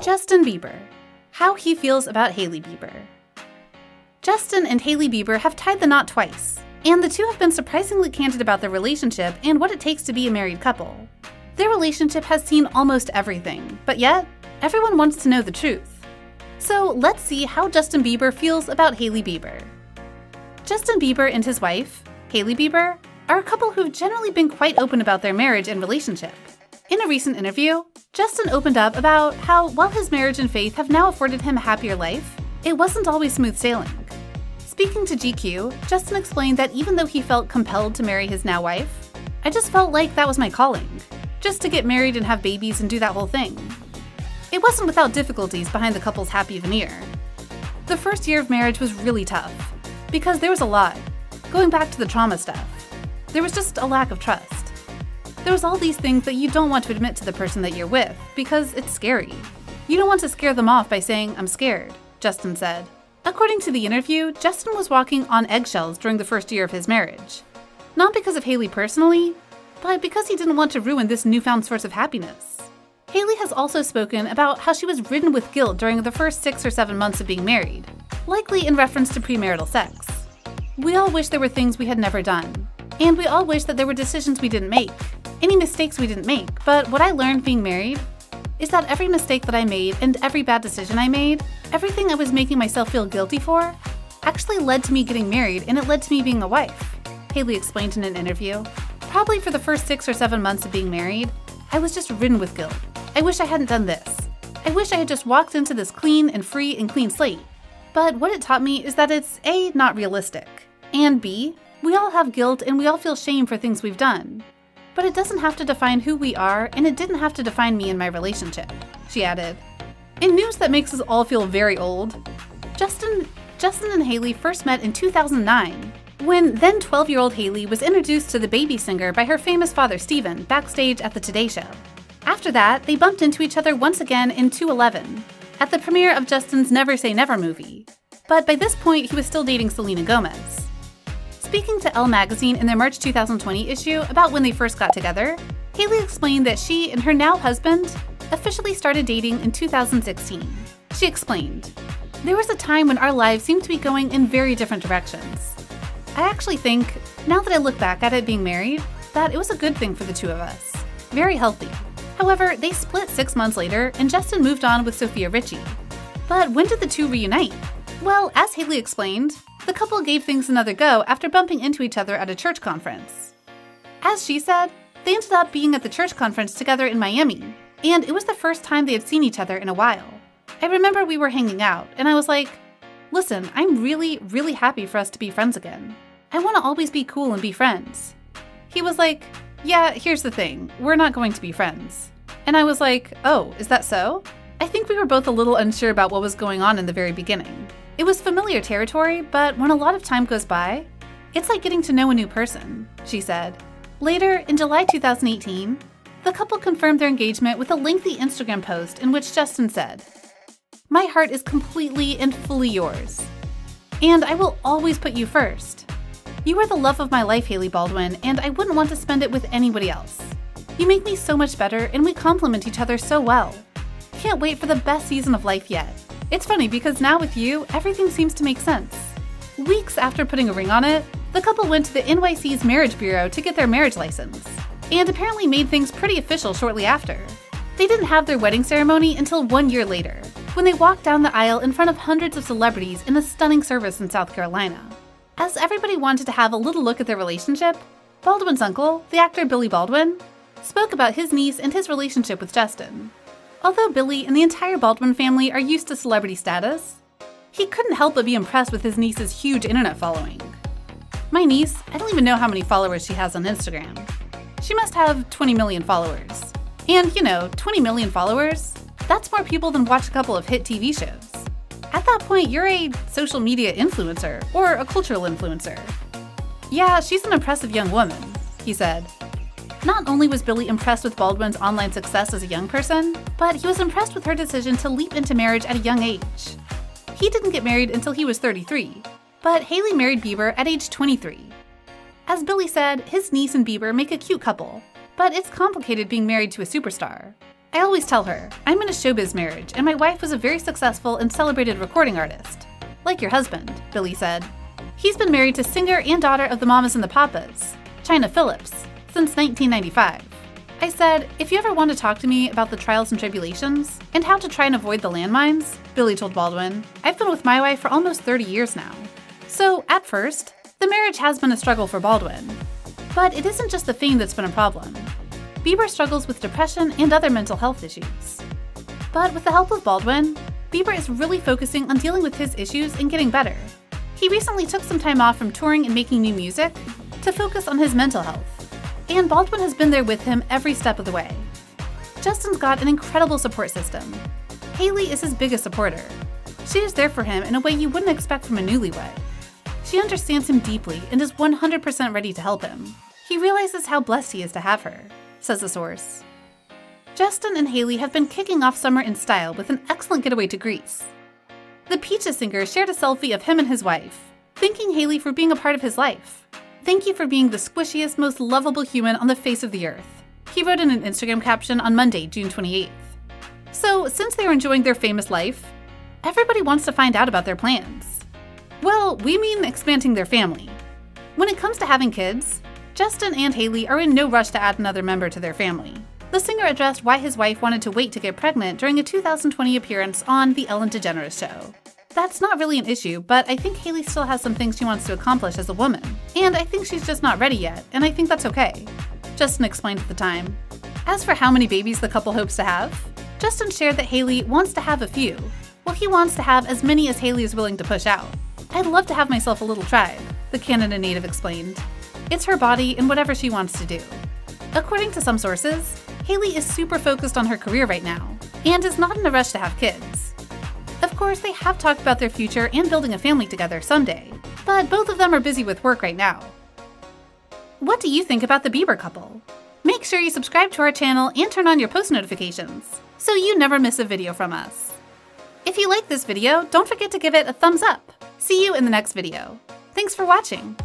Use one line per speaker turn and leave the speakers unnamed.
Justin Bieber. How he feels about Hailey Bieber. Justin and Hailey Bieber have tied the knot twice, and the two have been surprisingly candid about their relationship and what it takes to be a married couple. Their relationship has seen almost everything, but yet, everyone wants to know the truth. So let's see how Justin Bieber feels about Hailey Bieber. Justin Bieber and his wife, Hailey Bieber, are a couple who've generally been quite open about their marriage and relationship. In a recent interview, Justin opened up about how, while his marriage and faith have now afforded him a happier life, it wasn't always smooth sailing. Speaking to GQ, Justin explained that even though he felt compelled to marry his now wife, I just felt like that was my calling, just to get married and have babies and do that whole thing. It wasn't without difficulties behind the couple's happy veneer. The first year of marriage was really tough, because there was a lot, going back to the trauma stuff. There was just a lack of trust. There was all these things that you don't want to admit to the person that you're with because it's scary. You don't want to scare them off by saying, I'm scared, Justin said. According to the interview, Justin was walking on eggshells during the first year of his marriage. Not because of Hailey personally, but because he didn't want to ruin this newfound source of happiness. Hailey has also spoken about how she was ridden with guilt during the first six or seven months of being married, likely in reference to premarital sex. We all wish there were things we had never done, and we all wish that there were decisions we didn't make, any mistakes we didn't make. But what I learned being married is that every mistake that I made and every bad decision I made, everything I was making myself feel guilty for, actually led to me getting married and it led to me being a wife, Hailey explained in an interview. Probably for the first six or seven months of being married, I was just ridden with guilt. I wish I hadn't done this. I wish I had just walked into this clean and free and clean slate. But what it taught me is that it's A, not realistic, and B, we all have guilt and we all feel shame for things we've done. But it doesn't have to define who we are, and it didn't have to define me in my relationship, she added. In news that makes us all feel very old, Justin, Justin and Hailey first met in 2009, when then 12 year old Hailey was introduced to the baby singer by her famous father Stephen backstage at the Today Show. After that, they bumped into each other once again in 2011, at the premiere of Justin's Never Say Never movie. But by this point, he was still dating Selena Gomez. Speaking to Elle magazine in their March 2020 issue about when they first got together, Hailey explained that she and her now husband officially started dating in 2016. She explained, There was a time when our lives seemed to be going in very different directions. I actually think, now that I look back at it being married, that it was a good thing for the two of us. Very healthy. However, they split six months later and Justin moved on with Sofia Richie. But when did the two reunite? Well, as Hailey explained, the couple gave things another go after bumping into each other at a church conference. As she said, they ended up being at the church conference together in Miami, and it was the first time they had seen each other in a while. I remember we were hanging out, and I was like, listen, I'm really, really happy for us to be friends again. I want to always be cool and be friends. He was like, yeah, here's the thing, we're not going to be friends. And I was like, oh, is that so? I think we were both a little unsure about what was going on in the very beginning. It was familiar territory, but when a lot of time goes by, it's like getting to know a new person, she said. Later, in July 2018, the couple confirmed their engagement with a lengthy Instagram post in which Justin said, My heart is completely and fully yours. And I will always put you first. You are the love of my life, Hailey Baldwin, and I wouldn't want to spend it with anybody else. You make me so much better, and we complement each other so well. Can't wait for the best season of life yet. It's funny because now with you, everything seems to make sense. Weeks after putting a ring on it, the couple went to the NYC's Marriage Bureau to get their marriage license, and apparently made things pretty official shortly after. They didn't have their wedding ceremony until one year later, when they walked down the aisle in front of hundreds of celebrities in a stunning service in South Carolina. As everybody wanted to have a little look at their relationship, Baldwin's uncle, the actor Billy Baldwin, spoke about his niece and his relationship with Justin. Although Billy and the entire Baldwin family are used to celebrity status, he couldn't help but be impressed with his niece's huge internet following. My niece, I don't even know how many followers she has on Instagram. She must have 20 million followers. And, you know, 20 million followers? That's more people than watch a couple of hit TV shows. At that point, you're a social media influencer or a cultural influencer. Yeah, she's an impressive young woman, he said, not only was Billy impressed with Baldwin's online success as a young person, but he was impressed with her decision to leap into marriage at a young age. He didn't get married until he was 33, but Hailey married Bieber at age 23. As Billy said, his niece and Bieber make a cute couple, but it's complicated being married to a superstar. I always tell her, I'm in a showbiz marriage, and my wife was a very successful and celebrated recording artist. Like your husband, Billy said. He's been married to singer and daughter of the Mamas and the Papas, Chynna Phillips, since 1995. I said, if you ever want to talk to me about the trials and tribulations and how to try and avoid the landmines, Billy told Baldwin, I've been with my wife for almost 30 years now. So, at first, the marriage has been a struggle for Baldwin. But it isn't just the fame that's been a problem. Bieber struggles with depression and other mental health issues. But with the help of Baldwin, Bieber is really focusing on dealing with his issues and getting better. He recently took some time off from touring and making new music to focus on his mental health and Baldwin has been there with him every step of the way. Justin's got an incredible support system. Hailey is his biggest supporter. She is there for him in a way you wouldn't expect from a newlywed. She understands him deeply and is 100% ready to help him. He realizes how blessed he is to have her, says the source. Justin and Hailey have been kicking off summer in style with an excellent getaway to Greece. The Peaches singer shared a selfie of him and his wife, thanking Hailey for being a part of his life. Thank you for being the squishiest, most lovable human on the face of the earth. He wrote in an Instagram caption on Monday, June 28th. So, since they're enjoying their famous life, everybody wants to find out about their plans. Well, we mean expanding their family. When it comes to having kids, Justin and Hailey are in no rush to add another member to their family. The singer addressed why his wife wanted to wait to get pregnant during a 2020 appearance on The Ellen DeGeneres Show. That's not really an issue, but I think Hailey still has some things she wants to accomplish as a woman. And I think she's just not ready yet, and I think that's okay. Justin explained at the time. As for how many babies the couple hopes to have, Justin shared that Hailey wants to have a few. Well, he wants to have as many as Hailey is willing to push out. I'd love to have myself a little tribe, the Canada native explained. It's her body and whatever she wants to do. According to some sources, Hailey is super focused on her career right now and is not in a rush to have kids. Of course, they have talked about their future and building a family together someday, but both of them are busy with work right now. What do you think about the Bieber couple? Make sure you subscribe to our channel and turn on your post notifications so you never miss a video from us. If you like this video, don't forget to give it a thumbs up. See you in the next video. Thanks for watching.